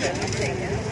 Thank né? you.